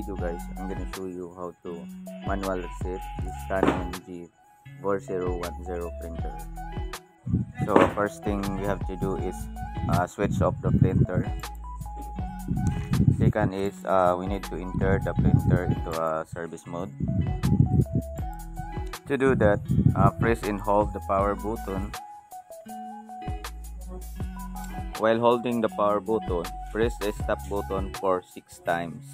video guys, I'm gonna show you how to manual reset this Canon G4010 printer. So first thing we have to do is uh, switch off the printer. Second is uh, we need to enter the printer into a service mode. To do that, uh, press and hold the power button. While holding the power button, press the stop button for 6 times.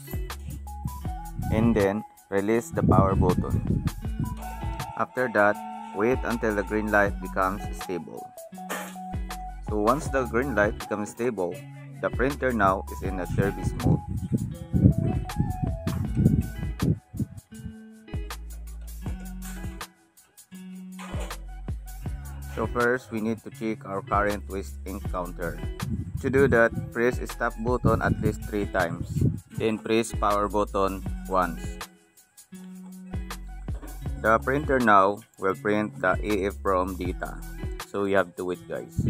And then release the power button. After that, wait until the green light becomes stable. So once the green light becomes stable, the printer now is in a service mode. First, we need to check our current waste ink counter. To do that, press stop button at least 3 times. Then press power button once. The printer now will print the EEPROM data. So you have to wait guys.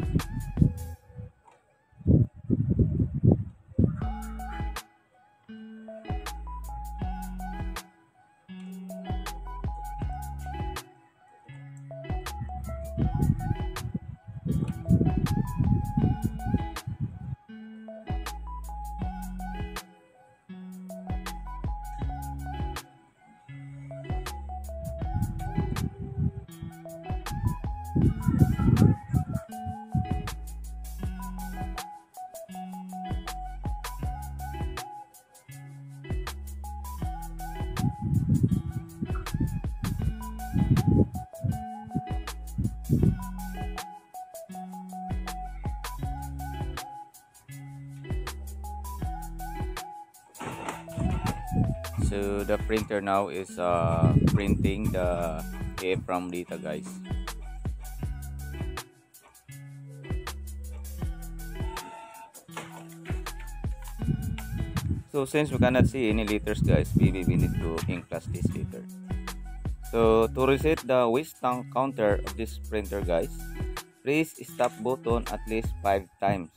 So the printer now is uh, printing the A from data guys. So since we cannot see any liters guys, maybe we need to plus this liter. So to reset the waste tank counter of this printer guys, press stop button at least 5 times.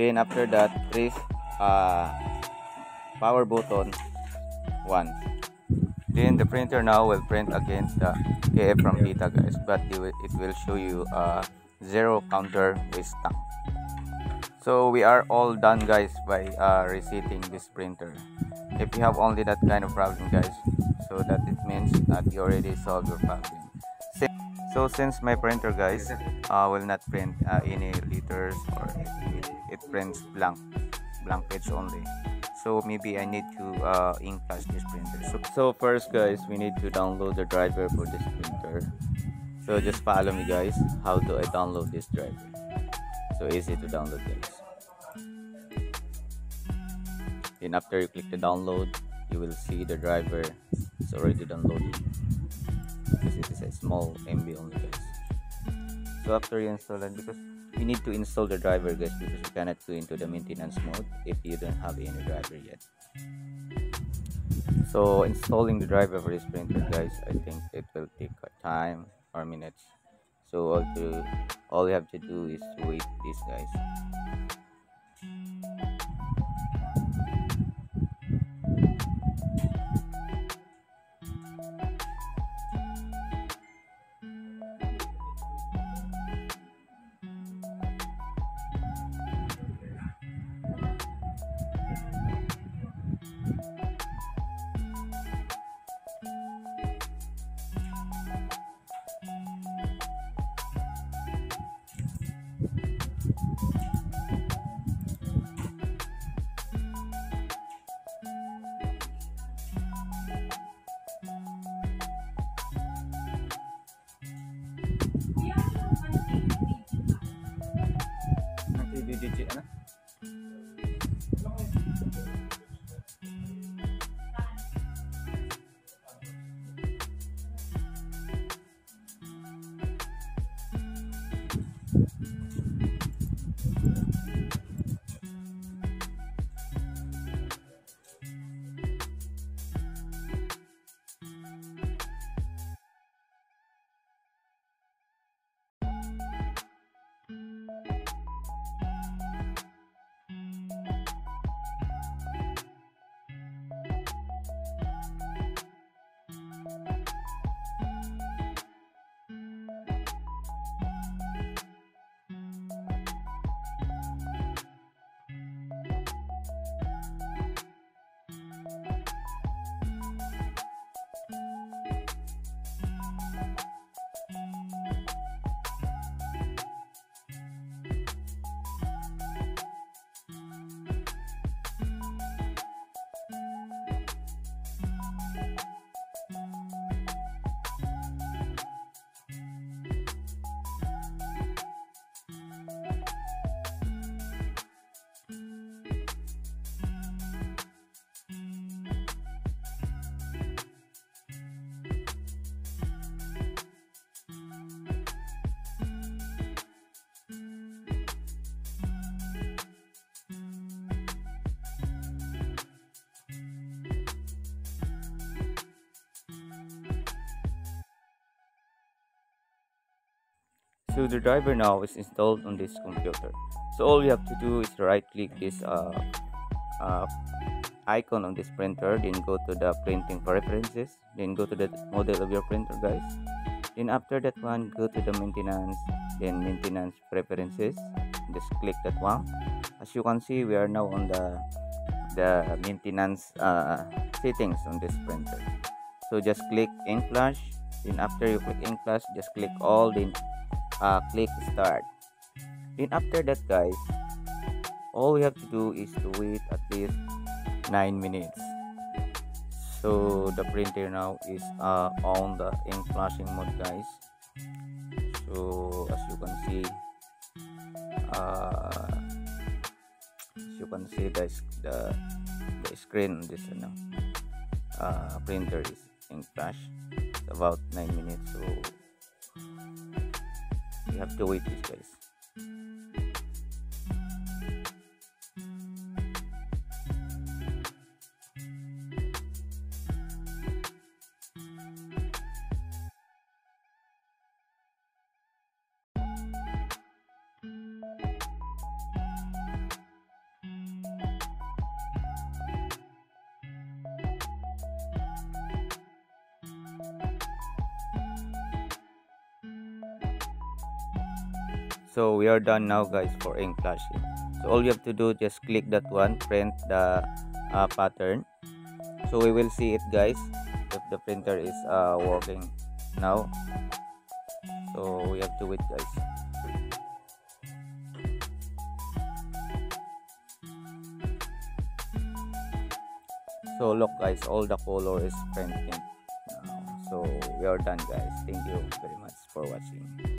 Then after that press uh, power button once then the printer now will print against the EEPROM data guys but it will show you a zero counter waste tank. So we are all done guys by uh, resetting this printer. If you have only that kind of problem guys so that it means that you already solved your problem. So since my printer guys uh, will not print uh, any liters or it, it, prints blank blank page only. So maybe I need to uh, flash this printer. So, so first guys we need to download the driver for this printer. So just follow me guys. How do I download this driver? So easy to download guys. Then after you click the download you will see the driver it's already downloaded. Because it is a small MB only guys. So after you install it because you need to install the driver guys because you cannot go into the maintenance mode if you don't have any driver yet. So installing the driver for this printer guys I think it will take time or minutes. So all to all you have to do is wait this guys so the driver now is installed on this computer. So all you have to do is right click this uh, uh, icon on this printer then go to the printing preferences then go to the model of your printer guys. Then after that one go to the maintenance then maintenance preferences just click that one. As you can see we are now on the the maintenance uh, settings on this printer. So just click ink flash. Then after you click ink flash just click all then uh, click start. Then after that guys all we have to do is to wait at least 9 minutes. So the printer now is uh, on the ink flashing mode guys. So as you can see uh, as you can see the, the, the screen this you know, uh, printer is ink flash about 9 minutes. So you have to wait this guys so we are done now guys for ink flashing. So all you have to do just click that one print the uh, pattern. So we will see it guys if the printer is uh, working now. So we have to wait guys. So look guys all the color is printing so we are done guys. Thank you very much for watching